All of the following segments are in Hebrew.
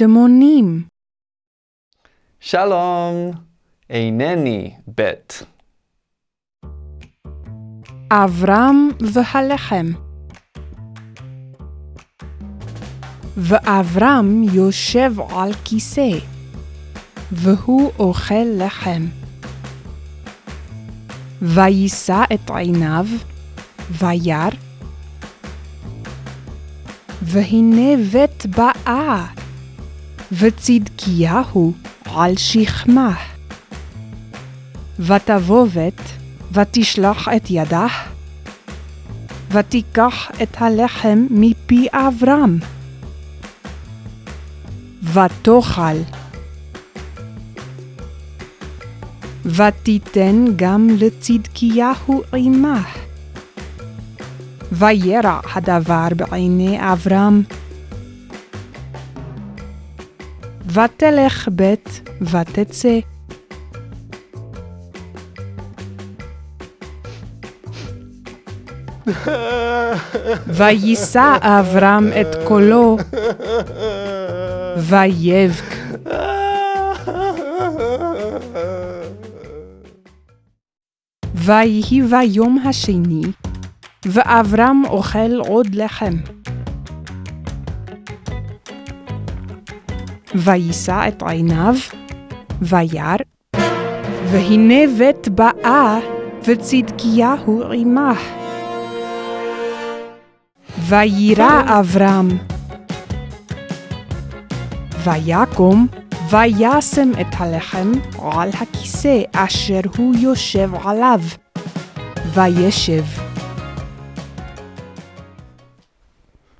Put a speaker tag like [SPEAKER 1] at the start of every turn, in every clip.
[SPEAKER 1] שמונים.
[SPEAKER 2] שלום, אינני בית.
[SPEAKER 1] אברהם והלחם. ואברהם יושב על כיסא, והוא אוכל לחם. ויישא את עיניו, וירא, והנה בית באה, וצדקיהו על שכמה. ותבוא בית, ותשלח את ידה, ותיקח את הלחם מפי אברהם, ותאכל. ותיתן גם לצדקיהו עמה. וירע הדבר בעיני אברהם. ותלך בית ותצא. ויישא אברהם את קולו, ויבק. ויהי ביום השני, ואברהם אוכל עוד לחם. ויישא את עיניו, וירא, והנה בית באה, וצדקיהו עמה. ויירא אברהם. ויקום, וישם את הלחם על הכיסא אשר הוא יושב עליו, וישב.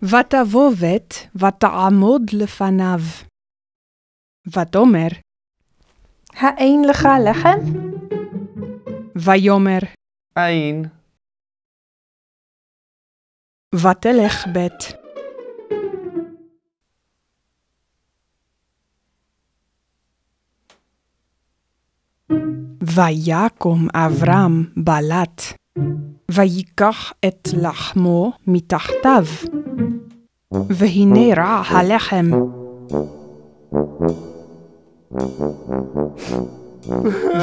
[SPEAKER 1] ותבוא בית, ותעמוד לפניו. ותאמר, האין לך לחם? ויאמר,
[SPEAKER 2] אין.
[SPEAKER 1] ותלך בית. ויקום אברהם בלט, ויקח את לחמו מתחתיו, והנה רע הלחם.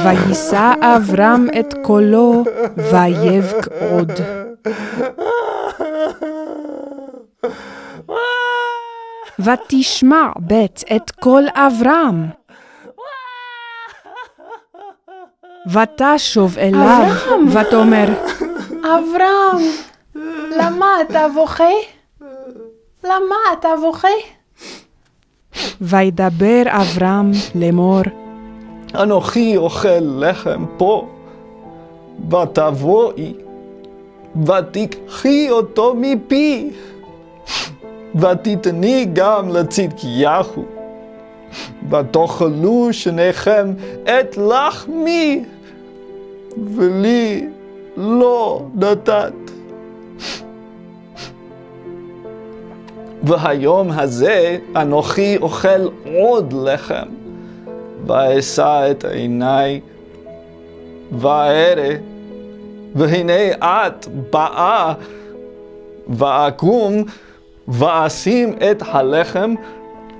[SPEAKER 1] ויישא אברהם את קולו, ויבק עוד. ותשמע בית את קול אברהם. ותשוב אליו, ותאמר, אברהם, למה אתה בוכה? למה אתה בוכה? וידבר אברהם לאמור,
[SPEAKER 2] אנוכי אוכל לחם פה, ותבואי, ותיקחי אותו מפי, ותתני גם לצדקיהו, ותאכלו שניכם את לחמי, ולי לא נתת. והיום הזה אנוכי אוכל עוד לחם, ואשא את עיניי, וארא, והנה את באה, ואקום, ואשים את הלחם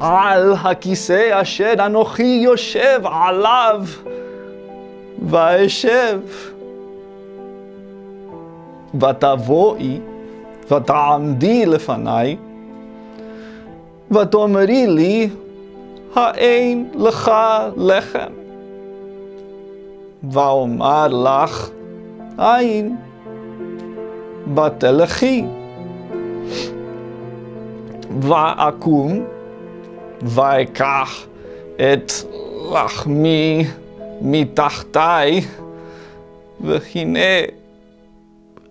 [SPEAKER 2] על הכיסא אשר אנוכי יושב עליו, ואשב. ותבואי, ותעמדי לפניי, ותאמרי לי, האין לך לחם? ואומר לך, אין. ותלכי. ואקום, ואקח את לחמי מתחתי, והנה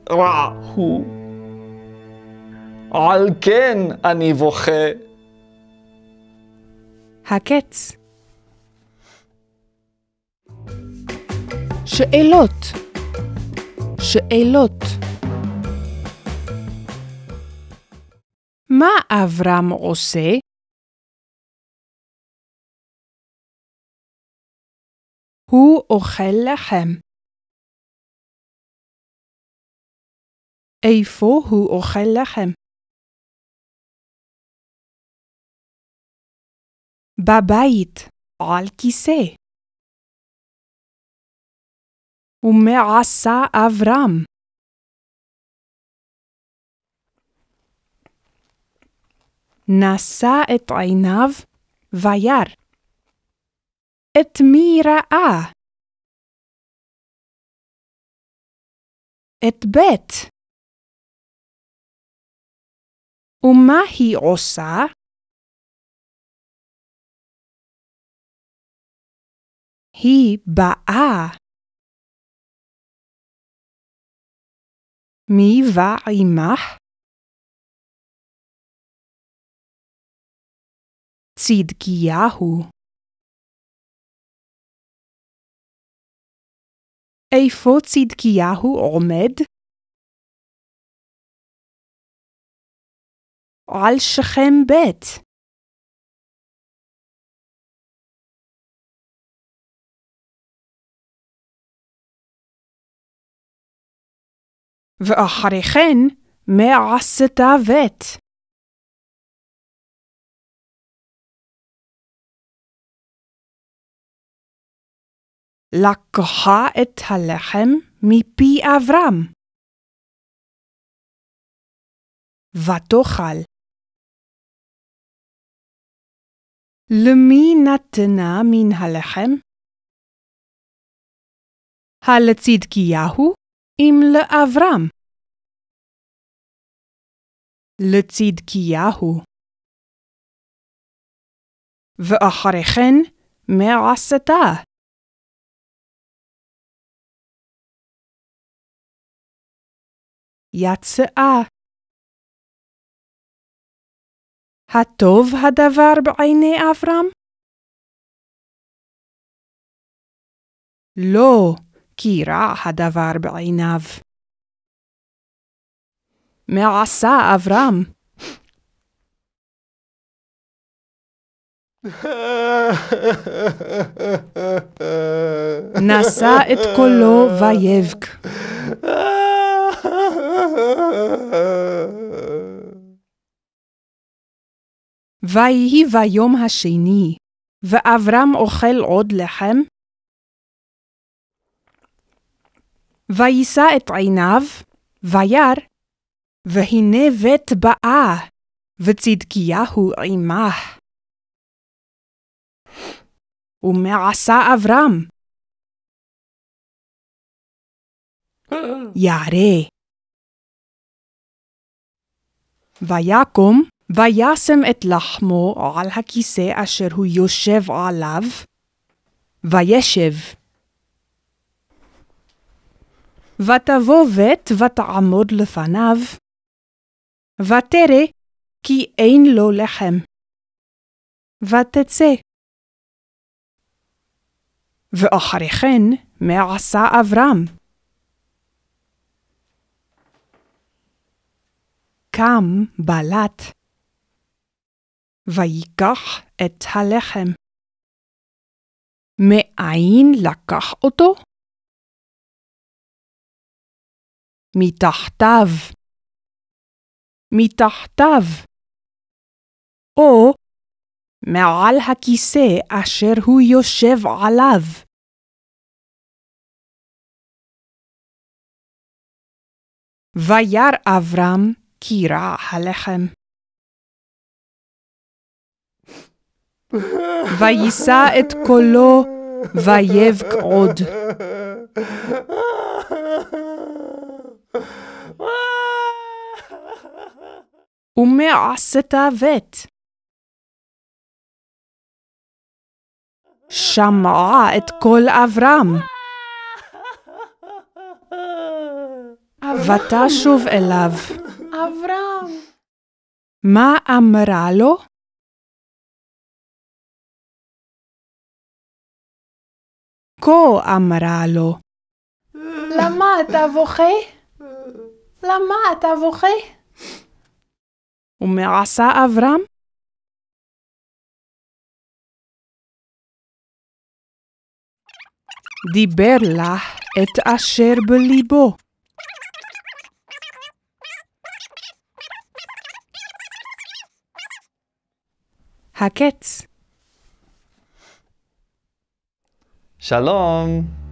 [SPEAKER 2] רע הוא. על כן אני בוכה.
[SPEAKER 1] הקץ. שאלות שאלות מה אברהם עושה? הוא אוכל לחם. איפה הוא אוכל לחם? בבית, על כיסא. ומה עשה אברהם? נשא את עיניו וירא. את מי ראה? את בית. ומה היא עושה? היא באה. מי בא עמך? צדקיהו. איפה צדקיהו עומד? על שכם ב'. ואחרי כן מעשתה ב'. לקחה את הלחם מפי אברהם. ותאכל. למי נתנה מן הלחם? הלצדקיהו אם לאברהם. לצדקיהו. ואחרי כן מעשתה. יצאה. הטוב הדבר בעיני אברהם? לא, כי רע הדבר בעיניו. מה עשה אברהם? נשא את קולו ויבק. ויהי ביום השני, ואברהם אוכל עוד לחם. וישא את עיניו, וירא, והנה בית באה, וצדקיהו עמך. ומה עשה אברהם? ירא. ויקום, וישם את לחמו על הכיסא אשר הוא יושב עליו, וישב. ותבוא בית ותעמוד לפניו, ותרא כי אין לו לחם. ותצא. ואחרי כן מעשה אברהם. קם בלט. ויקח את הלחם. מאין לקח אותו? מתחתיו. מתחתיו. או מעל הכיסא אשר הוא יושב עליו. וירא אברהם כי רע הלחם. ויישא את קולו ויבק עוד. ומעשתה בית. שמעה את קול אברהם. ותשוב אליו.
[SPEAKER 3] אברהם.
[SPEAKER 1] מה אמרה לו? כה אמרה לו.
[SPEAKER 3] למה אתה בוכה? למה אתה בוכה?
[SPEAKER 1] ומה עשה אברהם? דיבר לך את אשר בליבו. הקץ.
[SPEAKER 2] שלום.